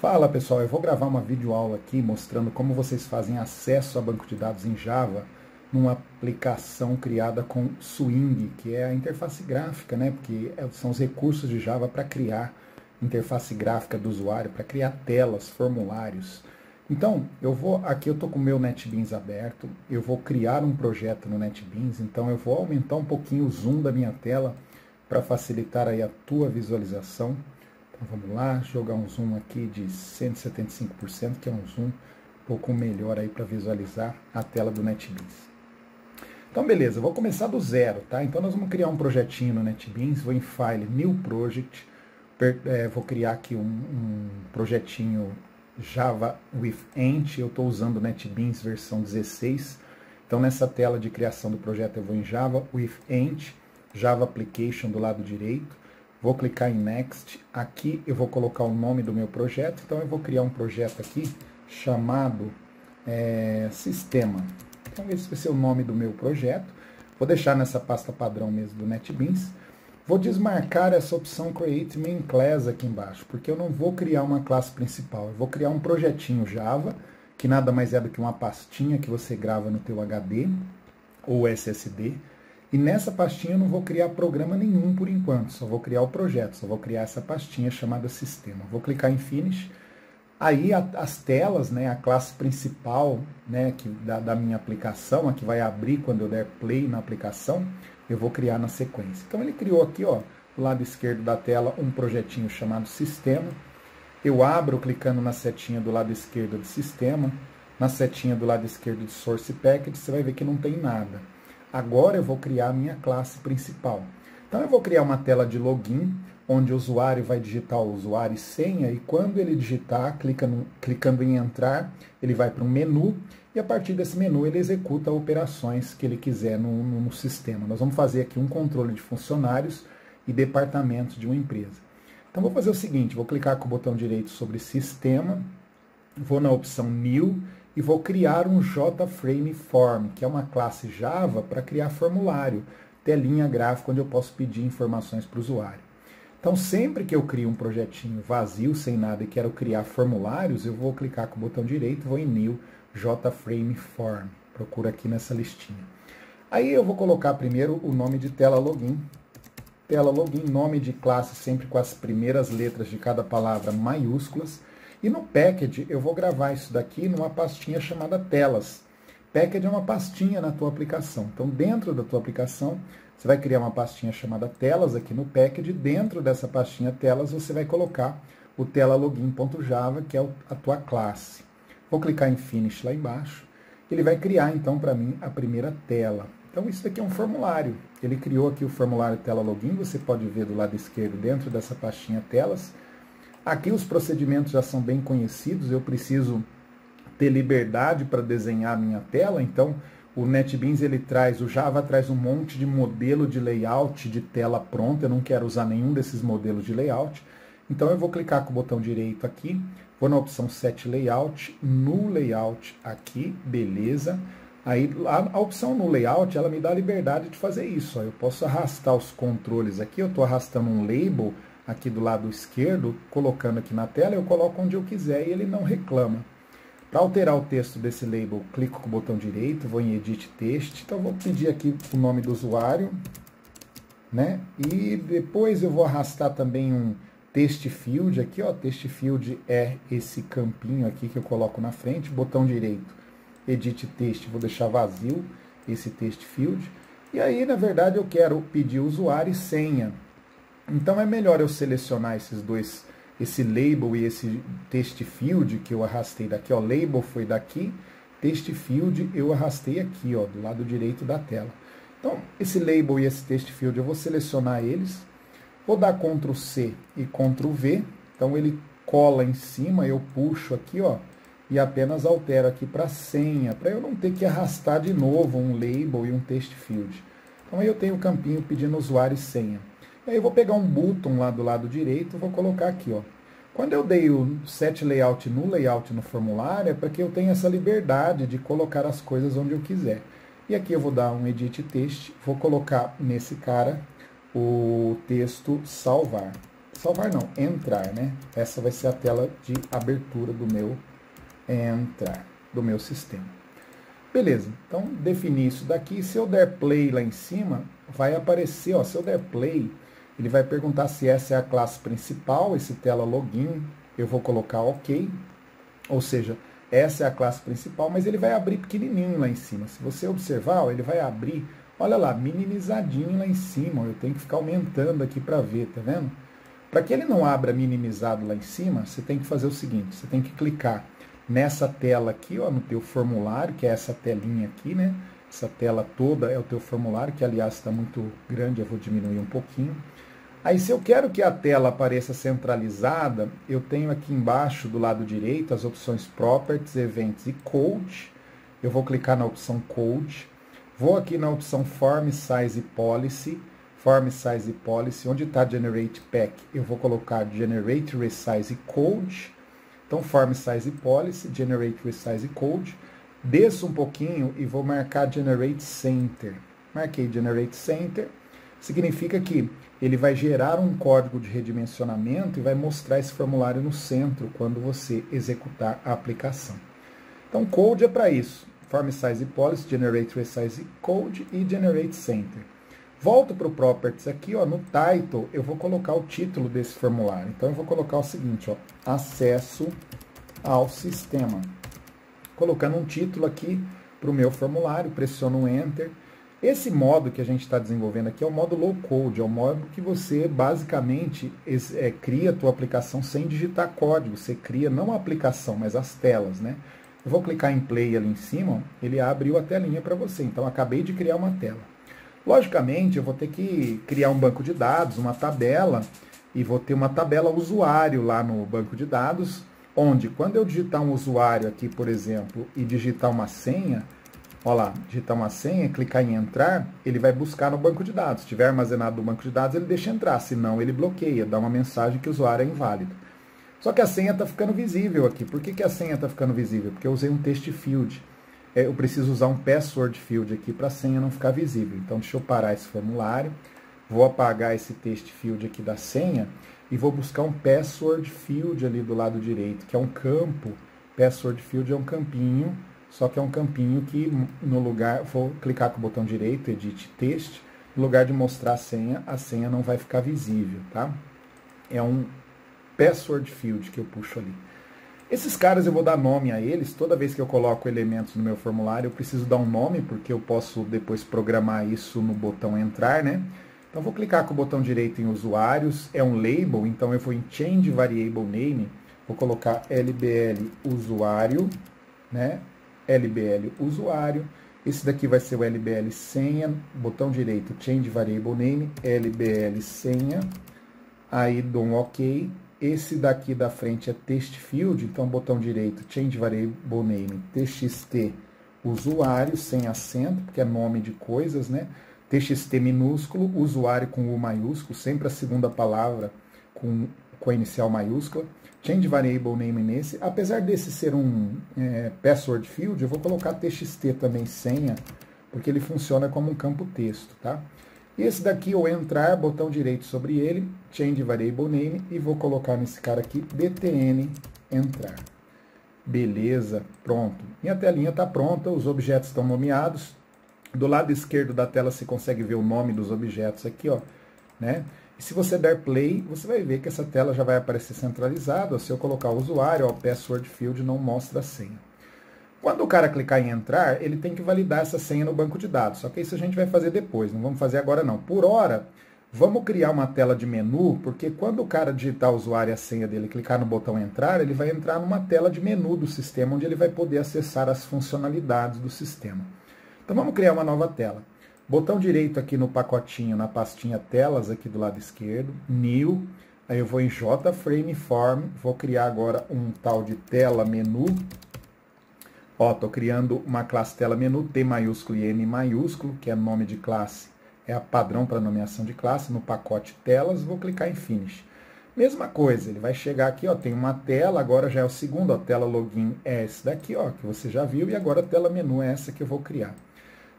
Fala pessoal, eu vou gravar uma videoaula aqui mostrando como vocês fazem acesso a banco de dados em Java numa aplicação criada com Swing, que é a interface gráfica, né? Porque é, são os recursos de Java para criar interface gráfica do usuário, para criar telas, formulários. Então, eu vou aqui eu estou com o meu NetBeans aberto, eu vou criar um projeto no NetBeans, então eu vou aumentar um pouquinho o zoom da minha tela para facilitar aí a tua visualização. Então vamos lá, jogar um zoom aqui de 175%, que é um zoom um pouco melhor aí para visualizar a tela do NetBeans. Então beleza, vou começar do zero, tá? Então nós vamos criar um projetinho no NetBeans, vou em File, New Project, per, é, vou criar aqui um, um projetinho Java with Ent, eu estou usando NetBeans versão 16, então nessa tela de criação do projeto eu vou em Java with Ent, Java Application do lado direito, vou clicar em Next, aqui eu vou colocar o nome do meu projeto, então eu vou criar um projeto aqui chamado é, Sistema. Então esse vai ser o nome do meu projeto, vou deixar nessa pasta padrão mesmo do NetBeans, vou desmarcar essa opção Create Main Class aqui embaixo, porque eu não vou criar uma classe principal, eu vou criar um projetinho Java, que nada mais é do que uma pastinha que você grava no teu HD ou SSD, e nessa pastinha eu não vou criar programa nenhum por enquanto, só vou criar o projeto, só vou criar essa pastinha chamada sistema. Vou clicar em Finish. Aí a, as telas, né, a classe principal né, que, da, da minha aplicação, a que vai abrir quando eu der play na aplicação, eu vou criar na sequência. Então ele criou aqui, ó, do lado esquerdo da tela, um projetinho chamado Sistema. Eu abro clicando na setinha do lado esquerdo de Sistema, na setinha do lado esquerdo de Source Package, você vai ver que não tem nada. Agora eu vou criar a minha classe principal. Então eu vou criar uma tela de login, onde o usuário vai digitar o usuário e senha, e quando ele digitar, clica no, clicando em entrar, ele vai para um menu, e a partir desse menu ele executa operações que ele quiser no, no, no sistema. Nós vamos fazer aqui um controle de funcionários e departamentos de uma empresa. Então vou fazer o seguinte, vou clicar com o botão direito sobre Sistema, vou na opção New, e vou criar um JFrame Form, que é uma classe Java para criar formulário, telinha gráfica onde eu posso pedir informações para o usuário. Então, sempre que eu crio um projetinho vazio, sem nada, e quero criar formulários, eu vou clicar com o botão direito, vou em New JFrame Form. Procura aqui nessa listinha. Aí eu vou colocar primeiro o nome de tela login. Tela login, nome de classe sempre com as primeiras letras de cada palavra maiúsculas. E no Package eu vou gravar isso daqui numa pastinha chamada telas. Package é uma pastinha na tua aplicação. Então dentro da tua aplicação você vai criar uma pastinha chamada telas aqui no Package. Dentro dessa pastinha telas você vai colocar o telalogin.java que é a tua classe. Vou clicar em Finish lá embaixo. Ele vai criar então para mim a primeira tela. Então isso daqui é um formulário. Ele criou aqui o formulário tela login, você pode ver do lado esquerdo dentro dessa pastinha telas. Aqui os procedimentos já são bem conhecidos, eu preciso ter liberdade para desenhar a minha tela, então o NetBeans ele traz, o Java traz um monte de modelo de layout de tela pronta, eu não quero usar nenhum desses modelos de layout, então eu vou clicar com o botão direito aqui, vou na opção Set Layout, no Layout aqui, beleza. Aí a, a opção no Layout, ela me dá a liberdade de fazer isso, ó. eu posso arrastar os controles aqui, eu estou arrastando um label, aqui do lado esquerdo, colocando aqui na tela, eu coloco onde eu quiser e ele não reclama. Para alterar o texto desse label, clico com o botão direito, vou em Edit Text, então vou pedir aqui o nome do usuário, né? E depois eu vou arrastar também um Text Field aqui, ó, Text Field é esse campinho aqui que eu coloco na frente, botão direito, Edit Text, vou deixar vazio esse Text Field. E aí, na verdade, eu quero pedir usuário e senha. Então é melhor eu selecionar esses dois, esse label e esse text field que eu arrastei daqui, ó, label foi daqui, text field eu arrastei aqui, ó, do lado direito da tela. Então, esse label e esse text field eu vou selecionar eles, vou dar Ctrl C e Ctrl V, então ele cola em cima, eu puxo aqui, ó, e apenas altero aqui para senha, para eu não ter que arrastar de novo um label e um text field. Então aí eu tenho o campinho pedindo usuário e senha. Aí eu vou pegar um button lá do lado direito, vou colocar aqui, ó. Quando eu dei o set layout no layout no formulário, é para que eu tenha essa liberdade de colocar as coisas onde eu quiser. E aqui eu vou dar um edit text, vou colocar nesse cara o texto salvar. salvar não, entrar, né? Essa vai ser a tela de abertura do meu entrar, do meu sistema. Beleza, então defini isso daqui. Se eu der play lá em cima, vai aparecer, ó, se eu der play, ele vai perguntar se essa é a classe principal, esse tela login, eu vou colocar OK, ou seja, essa é a classe principal, mas ele vai abrir pequenininho lá em cima. Se você observar, ó, ele vai abrir, olha lá, minimizadinho lá em cima. Ó, eu tenho que ficar aumentando aqui para ver, tá vendo? Para que ele não abra minimizado lá em cima, você tem que fazer o seguinte, você tem que clicar nessa tela aqui, ó, no teu formulário, que é essa telinha aqui, né? Essa tela toda é o teu formulário, que aliás está muito grande, eu vou diminuir um pouquinho. Aí, se eu quero que a tela apareça centralizada, eu tenho aqui embaixo do lado direito as opções Properties, Events e Code. Eu vou clicar na opção Code. Vou aqui na opção Form Size Policy. Form Size Policy, onde está Generate Pack, eu vou colocar Generate Resize Code. Então, Form Size Policy, Generate Resize Code. Desço um pouquinho e vou marcar Generate Center. Marquei Generate Center. Significa que ele vai gerar um código de redimensionamento e vai mostrar esse formulário no centro quando você executar a aplicação. Então, code é para isso. Form Size Policy, Generate Resize Code e Generate Center. Volto para o Properties aqui, ó, no Title, eu vou colocar o título desse formulário. Então, eu vou colocar o seguinte, ó, acesso ao sistema. Colocando um título aqui para o meu formulário, pressiono Enter esse modo que a gente está desenvolvendo aqui é o modo low code, é o modo que você basicamente é, cria a tua aplicação sem digitar código. Você cria não a aplicação, mas as telas, né? Eu vou clicar em play ali em cima, ele abriu a telinha para você. Então, acabei de criar uma tela. Logicamente, eu vou ter que criar um banco de dados, uma tabela, e vou ter uma tabela usuário lá no banco de dados, onde quando eu digitar um usuário aqui, por exemplo, e digitar uma senha, Olha lá, digitar uma senha, clicar em entrar, ele vai buscar no banco de dados. Se estiver armazenado no banco de dados, ele deixa entrar, senão ele bloqueia, dá uma mensagem que o usuário é inválido. Só que a senha está ficando visível aqui. Por que, que a senha está ficando visível? Porque eu usei um text field. É, eu preciso usar um password field aqui para a senha não ficar visível. Então, deixa eu parar esse formulário, vou apagar esse text field aqui da senha e vou buscar um password field ali do lado direito, que é um campo. Password field é um campinho só que é um campinho que no lugar, vou clicar com o botão direito, Edit Text, no lugar de mostrar a senha, a senha não vai ficar visível, tá? É um password field que eu puxo ali. Esses caras eu vou dar nome a eles, toda vez que eu coloco elementos no meu formulário, eu preciso dar um nome, porque eu posso depois programar isso no botão entrar, né? Então vou clicar com o botão direito em usuários, é um label, então eu vou em change variable name, vou colocar lbl usuário, né? LBL usuário. Esse daqui vai ser o LBL senha, botão direito change variable name, LBL senha. Aí dou um OK. Esse daqui da frente é text field, então botão direito change variable name, txt usuário sem acento, porque é nome de coisas, né? TXT minúsculo, usuário com U maiúsculo, sempre a segunda palavra com, com a inicial maiúscula change variable name nesse. Apesar desse ser um é, password field, eu vou colocar txt também senha, porque ele funciona como um campo texto, tá? Esse daqui, eu entrar, botão direito sobre ele, change variable name, e vou colocar nesse cara aqui, btn entrar. Beleza, pronto. Minha telinha está pronta, os objetos estão nomeados. Do lado esquerdo da tela você consegue ver o nome dos objetos aqui, ó, né? E se você der play, você vai ver que essa tela já vai aparecer centralizada. Se eu colocar o usuário, o password field não mostra a senha. Quando o cara clicar em entrar, ele tem que validar essa senha no banco de dados. Só que isso a gente vai fazer depois, não vamos fazer agora não. Por hora, vamos criar uma tela de menu, porque quando o cara digitar o usuário e a senha dele clicar no botão entrar, ele vai entrar numa tela de menu do sistema, onde ele vai poder acessar as funcionalidades do sistema. Então vamos criar uma nova tela. Botão direito aqui no pacotinho, na pastinha telas aqui do lado esquerdo, New, aí eu vou em JFrame Form, vou criar agora um tal de tela menu. Ó, tô criando uma classe tela menu, T maiúsculo e M maiúsculo, que é nome de classe, é a padrão para nomeação de classe, no pacote telas, vou clicar em Finish. Mesma coisa, ele vai chegar aqui, ó, tem uma tela, agora já é o segundo, a tela login é esse daqui, ó, que você já viu, e agora a tela menu é essa que eu vou criar.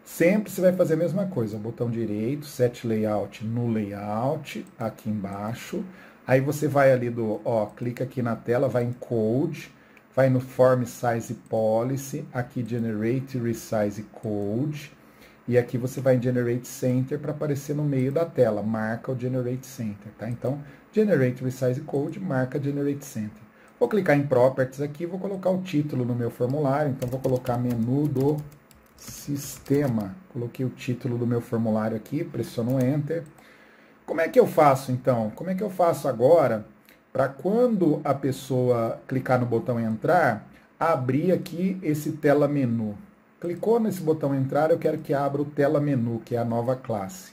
Sempre você vai fazer a mesma coisa, botão direito, set layout no layout, aqui embaixo. Aí você vai ali do, ó, clica aqui na tela, vai em Code, vai no Form Size Policy, aqui Generate Resize Code, e aqui você vai em Generate Center para aparecer no meio da tela, marca o Generate Center, tá? Então, Generate Resize Code, marca Generate Center. Vou clicar em Properties aqui, vou colocar o título no meu formulário, então vou colocar menu do sistema. Coloquei o título do meu formulário aqui, pressiono Enter. Como é que eu faço então? Como é que eu faço agora para quando a pessoa clicar no botão entrar, abrir aqui esse tela menu? Clicou nesse botão entrar, eu quero que abra o tela menu, que é a nova classe.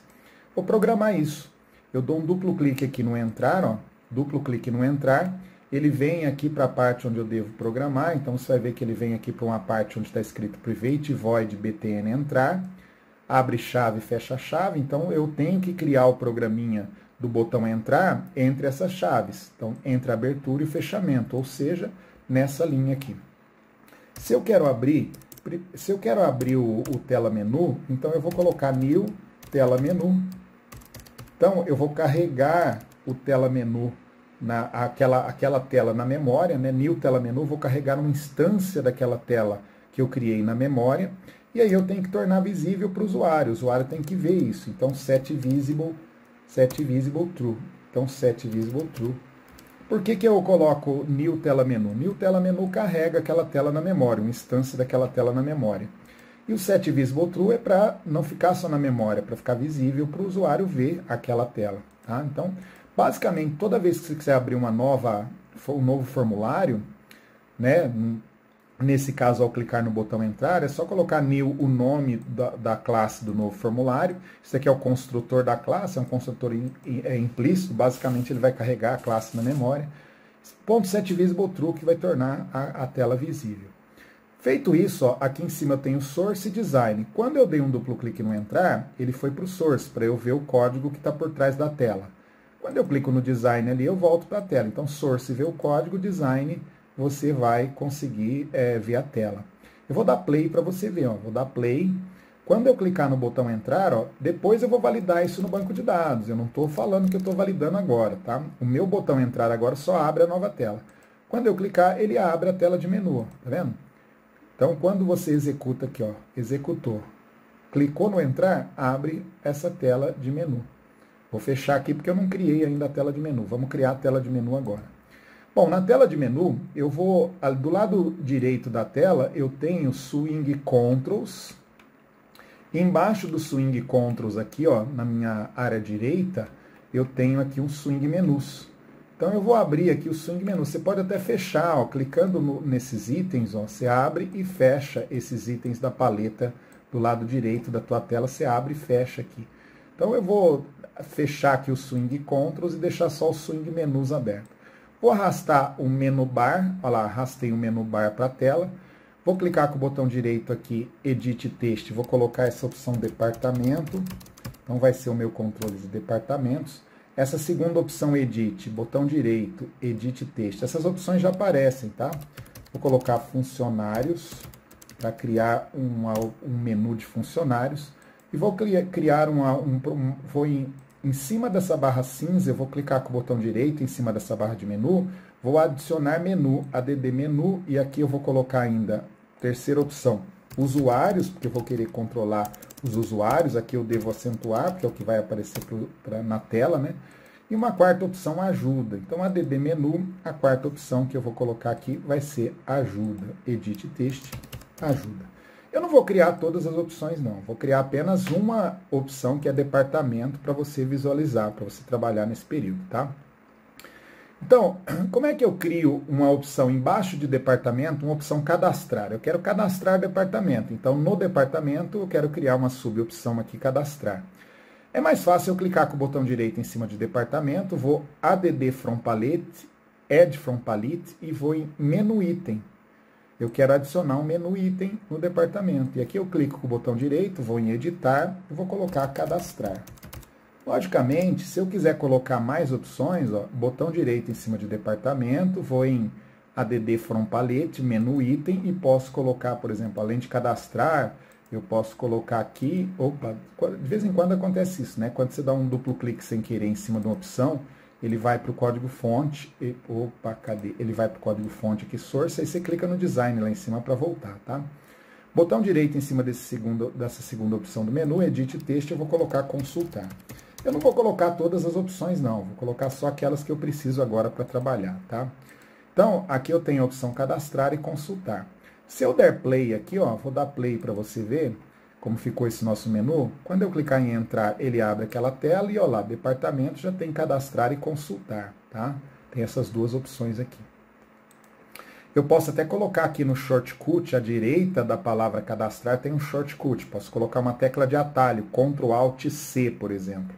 Vou programar isso. Eu dou um duplo clique aqui no entrar, ó, duplo clique no entrar, ele vem aqui para a parte onde eu devo programar, então você vai ver que ele vem aqui para uma parte onde está escrito private void btn entrar, abre chave, fecha chave, então eu tenho que criar o programinha do botão entrar entre essas chaves, então entre abertura e fechamento, ou seja, nessa linha aqui. Se eu quero abrir, se eu quero abrir o, o tela menu, então eu vou colocar new tela menu. Então eu vou carregar o tela menu na, aquela, aquela tela na memória, né? new tela menu, vou carregar uma instância daquela tela que eu criei na memória, e aí eu tenho que tornar visível para o usuário, o usuário tem que ver isso, então set visible, set visible true, então set visible true. Por que, que eu coloco new tela menu? New tela menu carrega aquela tela na memória, uma instância daquela tela na memória. E o set visible true é para não ficar só na memória, para ficar visível para o usuário ver aquela tela. Tá? Então, Basicamente, toda vez que você quiser abrir uma nova, um novo formulário, né, nesse caso, ao clicar no botão entrar, é só colocar new o nome da, da, classe do novo formulário. Isso aqui é o construtor da classe, é um construtor in, é implícito, basicamente ele vai carregar a classe na memória. Ponto set visible true que vai tornar a, a tela visível. Feito isso, ó, aqui em cima eu tenho source design. Quando eu dei um duplo clique no entrar, ele foi para o source, para eu ver o código que está por trás da tela. Quando eu clico no design ali, eu volto para a tela. Então, source vê o código, design, você vai conseguir é, ver a tela. Eu vou dar play para você ver, ó. vou dar play. Quando eu clicar no botão entrar, ó, depois eu vou validar isso no banco de dados. Eu não estou falando que eu estou validando agora, tá? O meu botão entrar agora só abre a nova tela. Quando eu clicar, ele abre a tela de menu, tá vendo? Então, quando você executa aqui, ó, executou, clicou no entrar, abre essa tela de menu. Vou fechar aqui porque eu não criei ainda a tela de menu. Vamos criar a tela de menu agora. Bom, na tela de menu, eu vou, do lado direito da tela, eu tenho Swing Controls. Embaixo do Swing Controls aqui, ó, na minha área direita, eu tenho aqui um Swing Menus. Então eu vou abrir aqui o Swing Menu. Você pode até fechar, ó, clicando no, nesses itens, ó, você abre e fecha esses itens da paleta do lado direito da tua tela, você abre e fecha aqui. Então eu vou fechar aqui o swing controls e deixar só o swing menus aberto. Vou arrastar o menu bar, olha lá, arrastei o menu bar para a tela. Vou clicar com o botão direito aqui, Edit Texto, vou colocar essa opção Departamento. Então vai ser o meu controle de departamentos. Essa segunda opção Edit, botão direito, Edit Texto. Essas opções já aparecem, tá? Vou colocar funcionários para criar uma, um menu de funcionários. E vou criar uma, um, vou em, em cima dessa barra cinza, eu vou clicar com o botão direito em cima dessa barra de menu, vou adicionar menu, add menu, e aqui eu vou colocar ainda, terceira opção, usuários, porque eu vou querer controlar os usuários, aqui eu devo acentuar, porque é o que vai aparecer pro, pra, na tela, né? E uma quarta opção, ajuda. Então, add menu, a quarta opção que eu vou colocar aqui vai ser ajuda. Edit text, ajuda. Eu não vou criar todas as opções, não. Vou criar apenas uma opção que é departamento para você visualizar, para você trabalhar nesse período, tá? Então, como é que eu crio uma opção embaixo de departamento, uma opção cadastrar? Eu quero cadastrar departamento. Então, no departamento, eu quero criar uma subopção aqui, cadastrar. É mais fácil eu clicar com o botão direito em cima de departamento, vou add from palette, add from palette e vou em menu item eu quero adicionar um menu item no departamento. E aqui eu clico com o botão direito, vou em editar e vou colocar cadastrar. Logicamente, se eu quiser colocar mais opções, ó, botão direito em cima de departamento, vou em add from palette, menu item e posso colocar, por exemplo, além de cadastrar, eu posso colocar aqui, opa, de vez em quando acontece isso, né? Quando você dá um duplo clique sem querer em cima de uma opção, ele vai para o código fonte, e, opa, cadê? Ele vai para o código fonte aqui, source, aí você clica no design lá em cima para voltar, tá? Botão direito em cima desse segundo, dessa segunda opção do menu, edite texto, eu vou colocar consultar. Eu não vou colocar todas as opções não, vou colocar só aquelas que eu preciso agora para trabalhar, tá? Então, aqui eu tenho a opção cadastrar e consultar. Se eu der play aqui, ó, vou dar play para você ver, como ficou esse nosso menu, quando eu clicar em entrar, ele abre aquela tela e, ó lá, departamento já tem cadastrar e consultar, tá? Tem essas duas opções aqui. Eu posso até colocar aqui no shortcut, à direita da palavra cadastrar, tem um shortcut. Posso colocar uma tecla de atalho, Ctrl Alt C, por exemplo.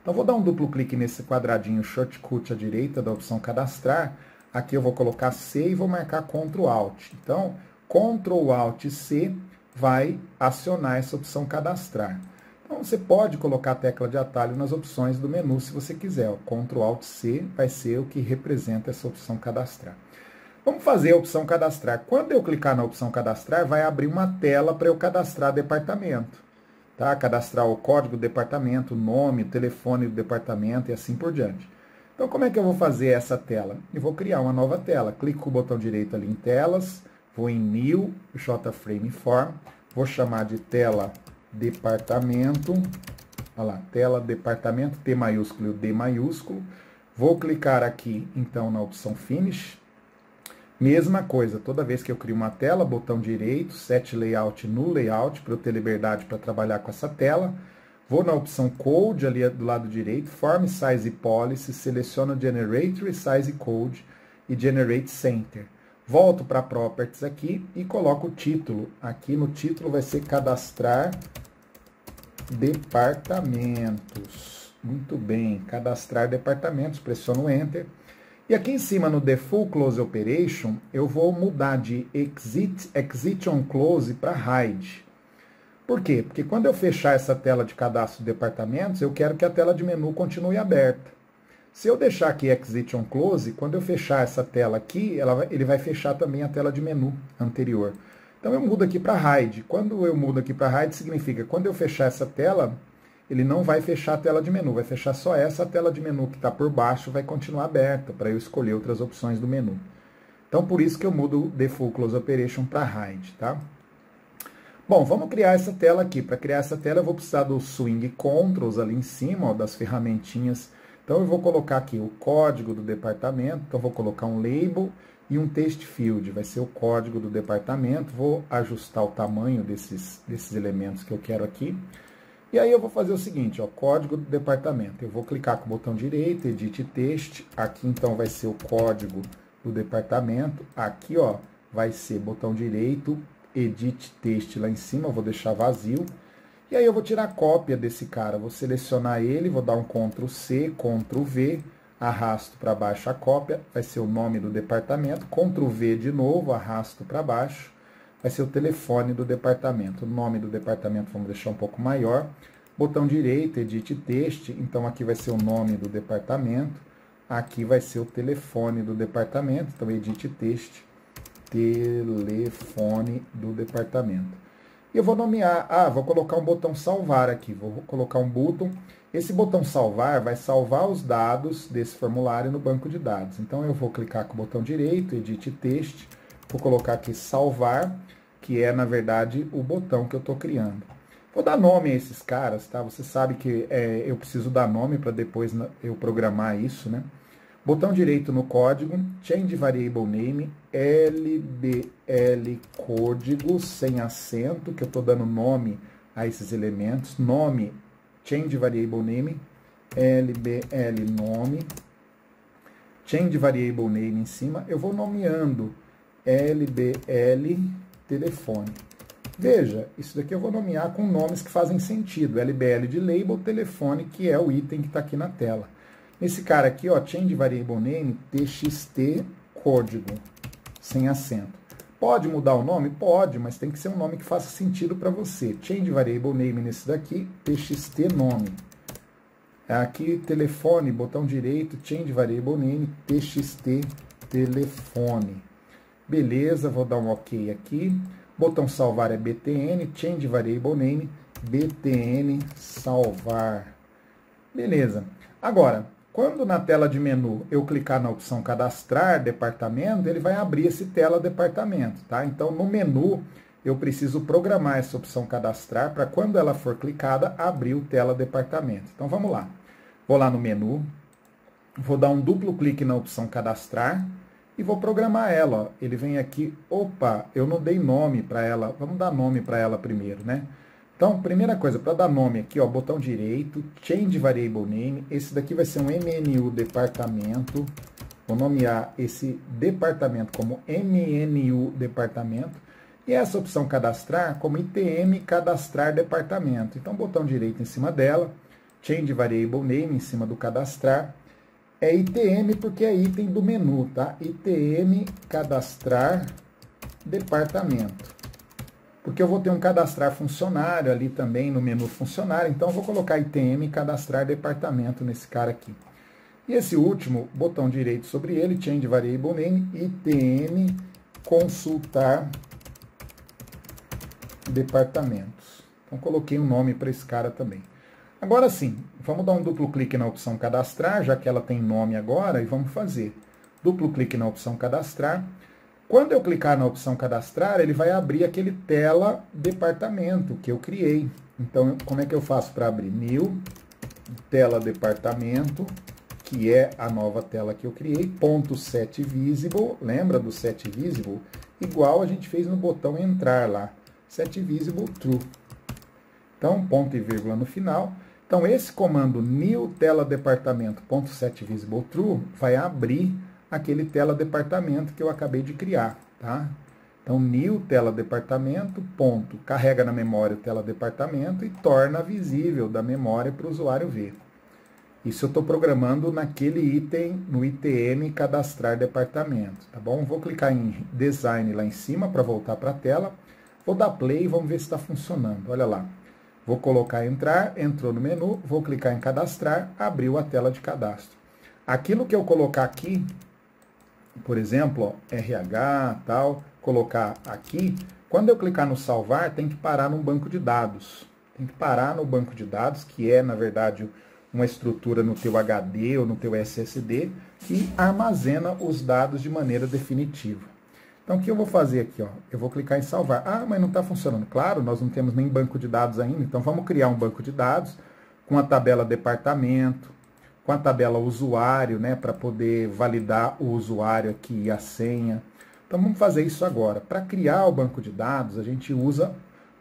Então, vou dar um duplo clique nesse quadradinho shortcut à direita da opção cadastrar. Aqui eu vou colocar C e vou marcar Ctrl Alt. Então, Ctrl Alt C vai acionar essa opção cadastrar. Então você pode colocar a tecla de atalho nas opções do menu se você quiser. O Ctrl Alt C vai ser o que representa essa opção cadastrar. Vamos fazer a opção cadastrar. Quando eu clicar na opção cadastrar, vai abrir uma tela para eu cadastrar departamento. Tá? Cadastrar o código do departamento, o nome, o telefone do departamento e assim por diante. Então como é que eu vou fazer essa tela? Eu vou criar uma nova tela. Clico com o botão direito ali em telas, vou em New JFrame Form, vou chamar de tela departamento, olha lá, tela departamento, T maiúsculo e D maiúsculo. Vou clicar aqui, então, na opção Finish. Mesma coisa, toda vez que eu crio uma tela, botão direito, Set Layout no Layout, para eu ter liberdade para trabalhar com essa tela. Vou na opção Code, ali do lado direito, Form Size Policy, seleciono Generate Size Code e Generate Center. Volto para Properties aqui e coloco o título. Aqui no título vai ser cadastrar departamentos. Muito bem, cadastrar departamentos, pressiono Enter. E aqui em cima no Default Close Operation, eu vou mudar de Exit, exit on Close para Hide. Por quê? Porque quando eu fechar essa tela de cadastro de departamentos, eu quero que a tela de menu continue aberta. Se eu deixar aqui Exit on Close, quando eu fechar essa tela aqui, ela, ele vai fechar também a tela de menu anterior. Então eu mudo aqui para Hide. Quando eu mudo aqui para Hide, significa quando eu fechar essa tela, ele não vai fechar a tela de menu, vai fechar só essa tela de menu que está por baixo, vai continuar aberta para eu escolher outras opções do menu. Então por isso que eu mudo o Default Close Operation para Hide, tá? Bom, vamos criar essa tela aqui. Para criar essa tela eu vou precisar do Swing Controls ali em cima, ó, das ferramentinhas então eu vou colocar aqui o código do departamento, então vou colocar um label e um text field, vai ser o código do departamento, vou ajustar o tamanho desses, desses elementos que eu quero aqui. E aí eu vou fazer o seguinte, ó, código do departamento. Eu vou clicar com o botão direito, edit text, aqui então vai ser o código do departamento, aqui ó, vai ser botão direito, edit text lá em cima, vou deixar vazio. E aí eu vou tirar cópia desse cara, vou selecionar ele, vou dar um Ctrl C, Ctrl V, arrasto para baixo a cópia, vai ser o nome do departamento, Ctrl V de novo, arrasto para baixo, vai ser o telefone do departamento. O nome do departamento vamos deixar um pouco maior. Botão direito, edit text, então aqui vai ser o nome do departamento, aqui vai ser o telefone do departamento, então edit text, telefone do departamento. E eu vou nomear, ah, vou colocar um botão salvar aqui, vou colocar um botão. Esse botão salvar vai salvar os dados desse formulário no banco de dados. Então eu vou clicar com o botão direito, edit text, vou colocar aqui salvar, que é na verdade o botão que eu estou criando. Vou dar nome a esses caras, tá? Você sabe que é, eu preciso dar nome para depois eu programar isso, né? Botão direito no código, Change Variable Name, LBL código sem acento, que eu estou dando nome a esses elementos. Nome, Change Variable Name, LBL nome, Change Variable Name em cima. Eu vou nomeando LBL telefone. Veja, isso daqui eu vou nomear com nomes que fazem sentido. LBL de label, telefone, que é o item que está aqui na tela. Esse cara aqui, ó, change variable name, txt código, sem acento. Pode mudar o nome? Pode, mas tem que ser um nome que faça sentido para você. Change variable name nesse daqui, txt nome. Aqui, telefone, botão direito, change variable name, txt telefone. Beleza, vou dar um OK aqui. Botão salvar é btn, change variable name, btn salvar. Beleza. Agora, Quando na tela de menu eu clicar na opção cadastrar departamento, ele vai abrir esse tela departamento, tá? Então no menu eu preciso programar essa opção cadastrar para quando ela for clicada abrir o tela departamento. Então vamos lá. Vou lá no menu, vou dar um duplo clique na opção cadastrar e vou programar ela. Ó. Ele vem aqui, opa, eu não dei nome para ela. Vamos dar nome para ela primeiro, né? Então, primeira coisa, para dar nome aqui, ó, botão direito, Change Variable Name. Esse daqui vai ser um MNU departamento. Vou nomear esse departamento como MNU departamento. E essa opção cadastrar como ITM cadastrar departamento. Então, botão direito em cima dela, Change Variable Name em cima do cadastrar. É ITM porque é item do menu, tá? ITM cadastrar departamento porque eu vou ter um cadastrar funcionário ali também no menu funcionário, então eu vou colocar ITM cadastrar departamento nesse cara aqui. E esse último, botão direito sobre ele, Change Variable Name, ITM consultar departamentos. Então coloquei um nome para esse cara também. Agora sim, vamos dar um duplo clique na opção cadastrar, já que ela tem nome agora, e vamos fazer. Duplo clique na opção cadastrar. Quando eu clicar na opção cadastrar, ele vai abrir aquele tela departamento que eu criei. Então, como é que eu faço para abrir? New, tela departamento, que é a nova tela que eu criei, ponto set visible, lembra do set visible? Igual a gente fez no botão entrar lá, set visible true. Então, ponto e vírgula no final. Então, esse comando new tela departamento ponto set visible true vai abrir aquele tela departamento que eu acabei de criar, tá? Então, new tela departamento, ponto, carrega na memória o tela departamento e torna visível da memória para o usuário ver. Isso eu estou programando naquele item, no ITM cadastrar departamento, tá bom? Vou clicar em design lá em cima para voltar para a tela. Vou dar play e vamos ver se está funcionando. Olha lá. Vou colocar entrar, entrou no menu, vou clicar em cadastrar, abriu a tela de cadastro. Aquilo que eu colocar aqui por exemplo, ó, RH, tal, colocar aqui, quando eu clicar no salvar, tem que parar no banco de dados. Tem que parar no banco de dados, que é, na verdade, uma estrutura no teu HD ou no teu SSD, que armazena os dados de maneira definitiva. Então, o que eu vou fazer aqui? Ó? Eu vou clicar em salvar. Ah, mas não está funcionando. Claro, nós não temos nem banco de dados ainda, então vamos criar um banco de dados com a tabela departamento, com a tabela usuário, né, para poder validar o usuário aqui e a senha. Então vamos fazer isso agora. Para criar o banco de dados, a gente usa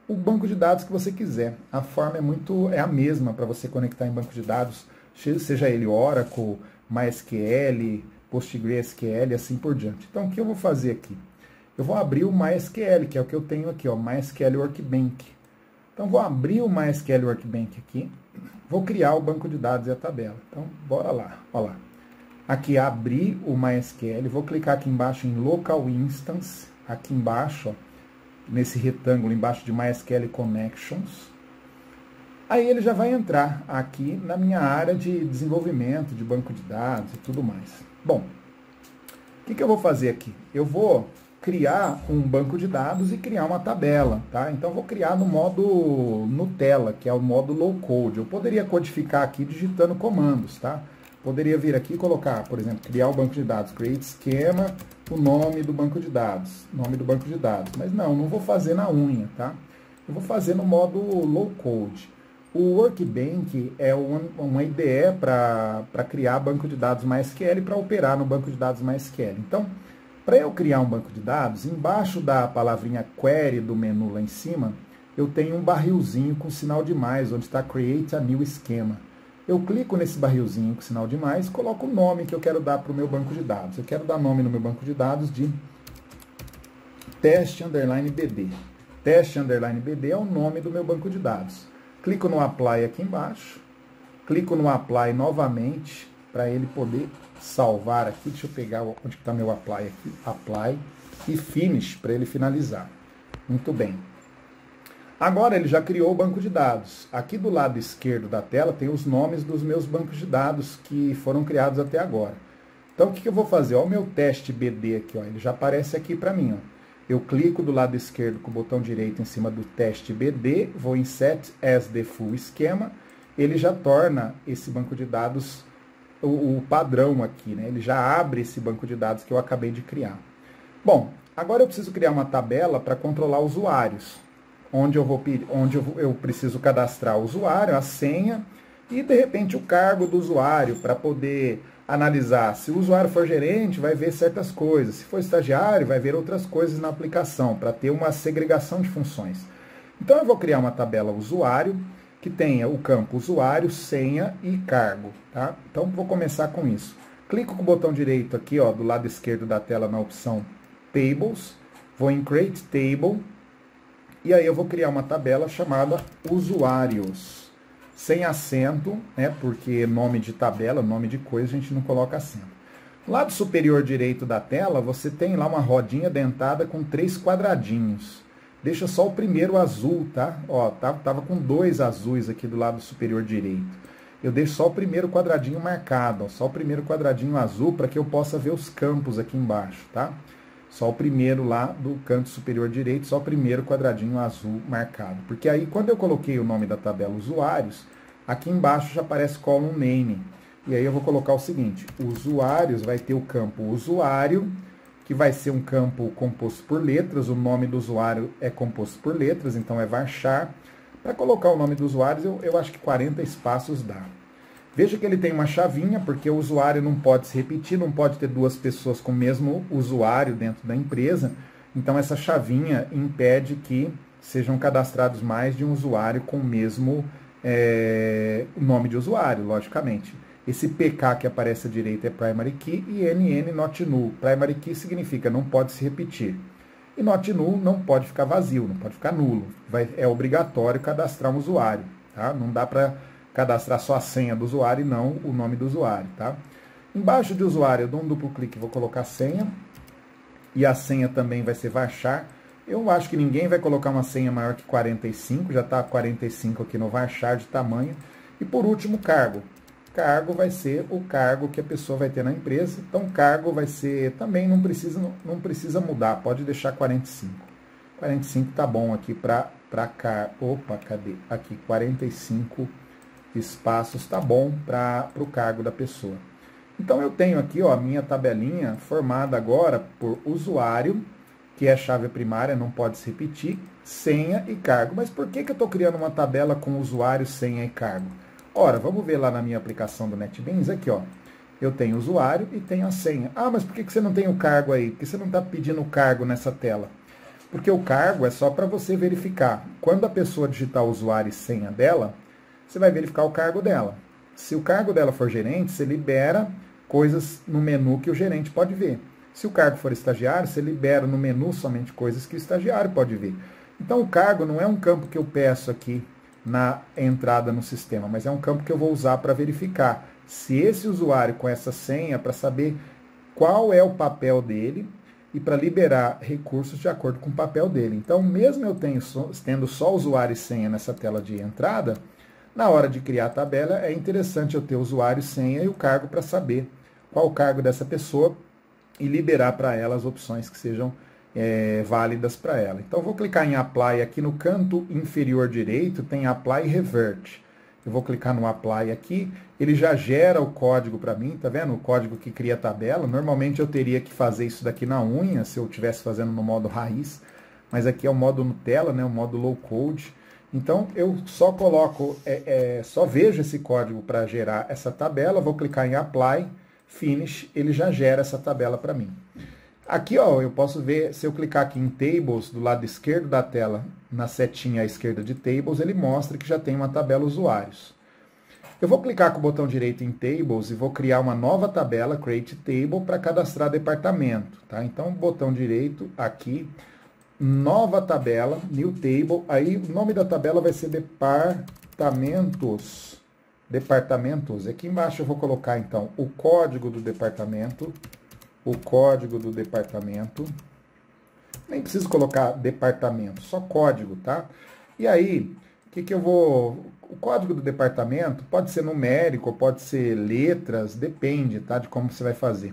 o banco de dados que você quiser. A forma é muito é a mesma para você conectar em banco de dados, seja ele Oracle, MySQL, PostgreSQL, assim por diante. Então o que eu vou fazer aqui? Eu vou abrir o MySQL, que é o que eu tenho aqui, ó, MySQL Workbench. Então vou abrir o MySQL Workbench aqui. Vou criar o banco de dados e a tabela. Então, bora lá. Olha lá. Aqui, abrir o MySQL. Vou clicar aqui embaixo em Local Instance. Aqui embaixo, ó, nesse retângulo embaixo de MySQL Connections. Aí ele já vai entrar aqui na minha área de desenvolvimento, de banco de dados e tudo mais. Bom, o que, que eu vou fazer aqui? Eu vou criar um banco de dados e criar uma tabela, tá? Então vou criar no modo Nutella, que é o modo low code. Eu poderia codificar aqui digitando comandos, tá? Poderia vir aqui e colocar, por exemplo, criar o banco de dados, create esquema, o nome do banco de dados, nome do banco de dados. Mas não, não vou fazer na unha, tá? Eu vou fazer no modo low code. O Workbench é uma, uma IDE para criar banco de dados MySQL para operar no banco de dados MySQL. Então, para eu criar um banco de dados, embaixo da palavrinha query do menu lá em cima, eu tenho um barrilzinho com sinal de mais, onde está Create a New Schema. Eu clico nesse barrilzinho com sinal de mais coloco o nome que eu quero dar para o meu banco de dados. Eu quero dar nome no meu banco de dados de teste underline BD. Teste underline BD é o nome do meu banco de dados. Clico no Apply aqui embaixo, clico no Apply novamente para ele poder salvar aqui. Deixa eu pegar onde está meu apply aqui. Apply e finish para ele finalizar. Muito bem. Agora ele já criou o banco de dados. Aqui do lado esquerdo da tela tem os nomes dos meus bancos de dados que foram criados até agora. Então o que, eu vou fazer? Olha o meu teste BD aqui, ó. ele já aparece aqui para mim. Ó. Eu clico do lado esquerdo com o botão direito em cima do teste BD, vou em Set as the Full Schema, ele já torna esse banco de dados o, o padrão aqui, né? Ele já abre esse banco de dados que eu acabei de criar. Bom, agora eu preciso criar uma tabela para controlar usuários, onde eu vou onde eu, eu preciso cadastrar o usuário, a senha e de repente o cargo do usuário para poder analisar. Se o usuário for gerente, vai ver certas coisas. Se for estagiário, vai ver outras coisas na aplicação, para ter uma segregação de funções. Então eu vou criar uma tabela usuário que tenha o campo usuário, senha e cargo. Tá? Então vou começar com isso. Clico com o botão direito aqui ó, do lado esquerdo da tela na opção Tables, vou em Create Table e aí eu vou criar uma tabela chamada usuários, sem acento, né, porque nome de tabela, nome de coisa, a gente não coloca acento. Lado superior direito da tela, você tem lá uma rodinha dentada com três quadradinhos. Deixa só o primeiro azul, tá? Ó, tá, tava com dois azuis aqui do lado superior direito. Eu deixo só o primeiro quadradinho marcado, ó, só o primeiro quadradinho azul para que eu possa ver os campos aqui embaixo, tá? Só o primeiro lá do canto superior direito, só o primeiro quadradinho azul marcado. Porque aí, quando eu coloquei o nome da tabela usuários, aqui embaixo já aparece column name. E aí eu vou colocar o seguinte, usuários vai ter o campo usuário, que vai ser um campo composto por letras, o nome do usuário é composto por letras, então é varchar. Para colocar o nome do usuário, eu, eu acho que 40 espaços dá. Veja que ele tem uma chavinha, porque o usuário não pode se repetir, não pode ter duas pessoas com o mesmo usuário dentro da empresa. Então essa chavinha impede que sejam cadastrados mais de um usuário com o mesmo é, nome de usuário, logicamente. Esse PK que aparece à direita é primary key e NN not null. Primary key significa não pode se repetir. E not null não pode ficar vazio, não pode ficar nulo. Vai, é obrigatório cadastrar um usuário. Tá? Não dá para cadastrar só a senha do usuário e não o nome do usuário. Tá? Embaixo de usuário eu dou um duplo clique e vou colocar senha. E a senha também vai ser varchar. Eu acho que ninguém vai colocar uma senha maior que 45, já está 45 aqui no varchar de tamanho. E por último, cargo cargo vai ser o cargo que a pessoa vai ter na empresa. Então, cargo vai ser também não precisa não precisa mudar, pode deixar 45. 45 tá bom aqui para cá. Opa, cadê? Aqui 45 espaços tá bom para o cargo da pessoa. Então eu tenho aqui, ó, a minha tabelinha formada agora por usuário, que é a chave primária, não pode se repetir, senha e cargo. Mas por que, que eu estou criando uma tabela com usuário, senha e cargo? Ora, vamos ver lá na minha aplicação do NetBeans, aqui ó, eu tenho o usuário e tenho a senha. Ah, mas por que você não tem o cargo aí? Por que você não está pedindo o cargo nessa tela? Porque o cargo é só para você verificar. Quando a pessoa digitar o usuário e senha dela, você vai verificar o cargo dela. Se o cargo dela for gerente, você libera coisas no menu que o gerente pode ver. Se o cargo for estagiário, você libera no menu somente coisas que o estagiário pode ver. Então o cargo não é um campo que eu peço aqui na entrada no sistema, mas é um campo que eu vou usar para verificar se esse usuário com essa senha, para saber qual é o papel dele e para liberar recursos de acordo com o papel dele. Então, mesmo eu tenho, tendo só usuário e senha nessa tela de entrada, na hora de criar a tabela é interessante eu ter usuário, senha e o cargo para saber qual o cargo dessa pessoa e liberar para ela as opções que sejam é, válidas para ela. Então, vou clicar em Apply aqui no canto inferior direito, tem Apply Revert. Eu vou clicar no Apply aqui, ele já gera o código para mim, tá vendo? O código que cria a tabela. Normalmente eu teria que fazer isso daqui na unha, se eu estivesse fazendo no modo raiz, mas aqui é o modo Nutella, né? o modo low code. Então eu só coloco, é, é, só vejo esse código para gerar essa tabela, vou clicar em Apply, Finish, ele já gera essa tabela para mim. Aqui, ó, eu posso ver, se eu clicar aqui em Tables, do lado esquerdo da tela, na setinha à esquerda de Tables, ele mostra que já tem uma tabela usuários. Eu vou clicar com o botão direito em Tables e vou criar uma nova tabela, Create Table, para cadastrar departamento. Tá? Então, botão direito aqui, nova tabela, New Table. Aí, o nome da tabela vai ser Departamentos. Departamentos. Aqui embaixo eu vou colocar, então, o código do departamento o código do departamento. Nem preciso colocar departamento, só código, tá? E aí, o que, que eu vou. O código do departamento pode ser numérico, pode ser letras, depende, tá? De como você vai fazer.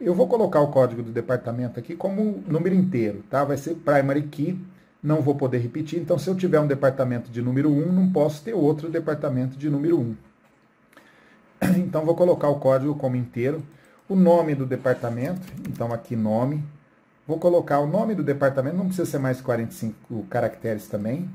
Eu vou colocar o código do departamento aqui como número inteiro, tá? Vai ser primary key, não vou poder repetir. Então, se eu tiver um departamento de número 1, não posso ter outro departamento de número 1. Então vou colocar o código como inteiro, o nome do departamento, então aqui nome, vou colocar o nome do departamento, não precisa ser mais 45 caracteres também.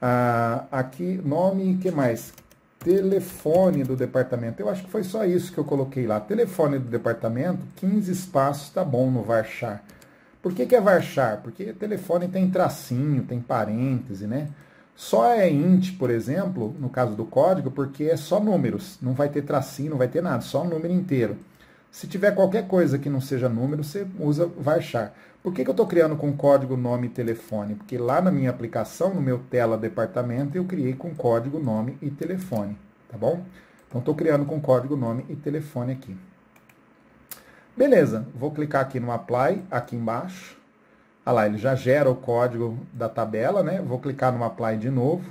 Ah, aqui nome, que mais? Telefone do departamento. Eu acho que foi só isso que eu coloquei lá. Telefone do departamento, 15 espaços, tá bom no varchar. Por que, que é varchar? Porque telefone tem tracinho, tem parêntese, né? Só é int, por exemplo, no caso do código, porque é só números, não vai ter tracinho, não vai ter nada, só um número inteiro. Se tiver qualquer coisa que não seja número, você usa varchar. Por que, que eu estou criando com código nome e telefone? Porque lá na minha aplicação, no meu tela departamento, eu criei com código nome e telefone, tá bom? Então estou criando com código nome e telefone aqui. Beleza, vou clicar aqui no apply, aqui embaixo. Olha lá, ele já gera o código da tabela, né? Vou clicar no Apply de novo,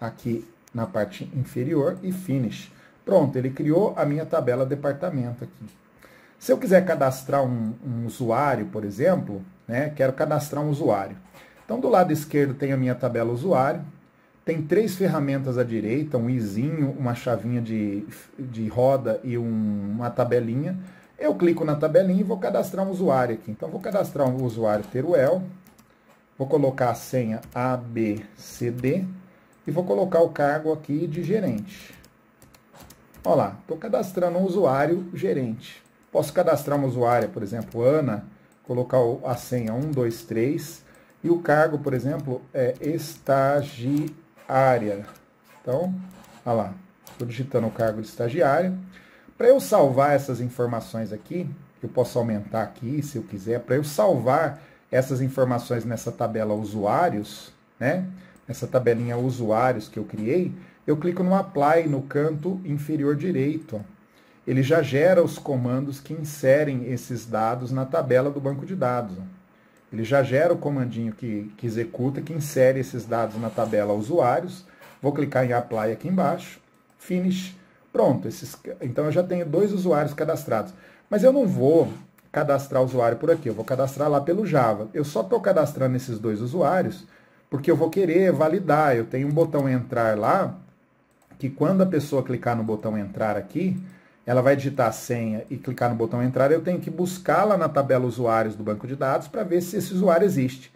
aqui na parte inferior e Finish. Pronto, ele criou a minha tabela departamento aqui. Se eu quiser cadastrar um, um usuário, por exemplo, né? Quero cadastrar um usuário. Então, do lado esquerdo tem a minha tabela usuário, tem três ferramentas à direita, um izinho, uma chavinha de, de roda e um, uma tabelinha. Eu clico na tabelinha e vou cadastrar um usuário aqui. Então, vou cadastrar um usuário Teruel. Vou colocar a senha ABCD e vou colocar o cargo aqui de gerente. Olha lá, estou cadastrando um usuário gerente. Posso cadastrar uma usuária, por exemplo, Ana, colocar a senha 123 e o cargo, por exemplo, é estagiária. Então, olha lá, estou digitando o cargo de estagiária. Para eu salvar essas informações aqui, eu posso aumentar aqui se eu quiser, para eu salvar essas informações nessa tabela usuários, né? Essa tabelinha usuários que eu criei, eu clico no apply no canto inferior direito. Ele já gera os comandos que inserem esses dados na tabela do banco de dados. Ele já gera o comandinho que, que executa, que insere esses dados na tabela usuários. Vou clicar em apply aqui embaixo, finish Pronto, esses, então eu já tenho dois usuários cadastrados. Mas eu não vou cadastrar o usuário por aqui, eu vou cadastrar lá pelo Java. Eu só estou cadastrando esses dois usuários porque eu vou querer validar. Eu tenho um botão entrar lá, que quando a pessoa clicar no botão entrar aqui, ela vai digitar a senha e clicar no botão entrar, eu tenho que buscar lá na tabela usuários do banco de dados para ver se esse usuário existe.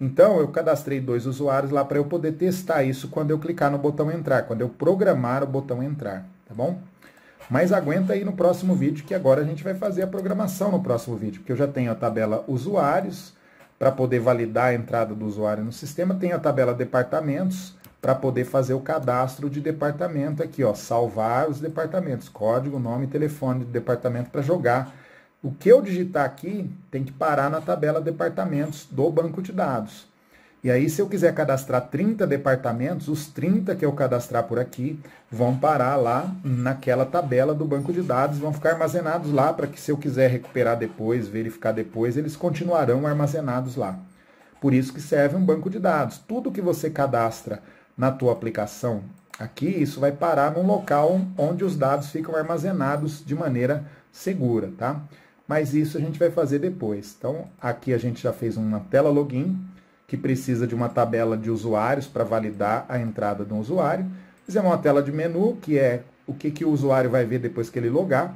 Então, eu cadastrei dois usuários lá para eu poder testar isso quando eu clicar no botão entrar, quando eu programar o botão entrar tá bom? Mas aguenta aí no próximo vídeo, que agora a gente vai fazer a programação no próximo vídeo, porque eu já tenho a tabela usuários, para poder validar a entrada do usuário no sistema, tenho a tabela departamentos, para poder fazer o cadastro de departamento aqui, ó, salvar os departamentos, código, nome e telefone do departamento para jogar. O que eu digitar aqui tem que parar na tabela departamentos do banco de dados. E aí, se eu quiser cadastrar 30 departamentos, os 30 que eu cadastrar por aqui vão parar lá naquela tabela do banco de dados, vão ficar armazenados lá para que se eu quiser recuperar depois, verificar depois, eles continuarão armazenados lá. Por isso que serve um banco de dados. Tudo que você cadastra na tua aplicação aqui, isso vai parar num local onde os dados ficam armazenados de maneira segura, tá? Mas isso a gente vai fazer depois. Então, aqui a gente já fez uma tela login, que precisa de uma tabela de usuários para validar a entrada do usuário. Fizemos uma tela de menu, que é o que, que o usuário vai ver depois que ele logar.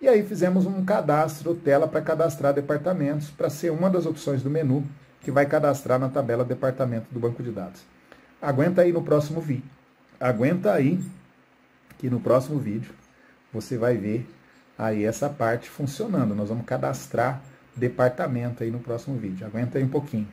E aí fizemos um cadastro, tela para cadastrar departamentos, para ser uma das opções do menu que vai cadastrar na tabela departamento do banco de dados. Aguenta aí no próximo vídeo. Aguenta aí que no próximo vídeo você vai ver aí essa parte funcionando. Nós vamos cadastrar departamento aí no próximo vídeo. Aguenta aí um pouquinho.